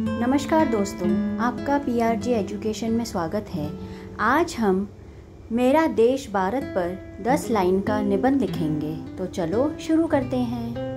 नमस्कार दोस्तों, आपका पीआरजी एजुकेशन में स्वागत है। आज हम मेरा देश भारत पर 10 लाइन का निबंध लिखेंगे। तो चलो शुरू करते हैं।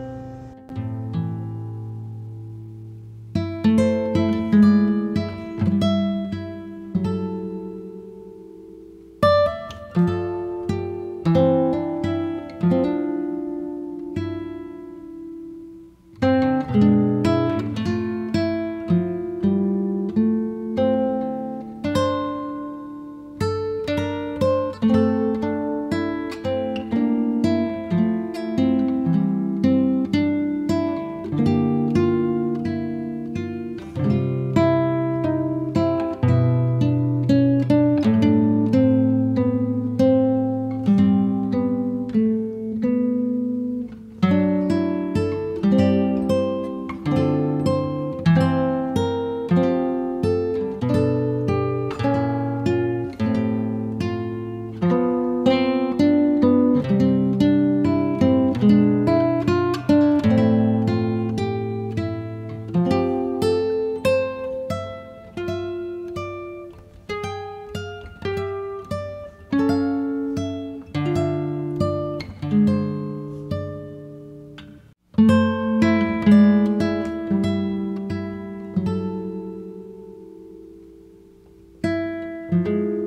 Música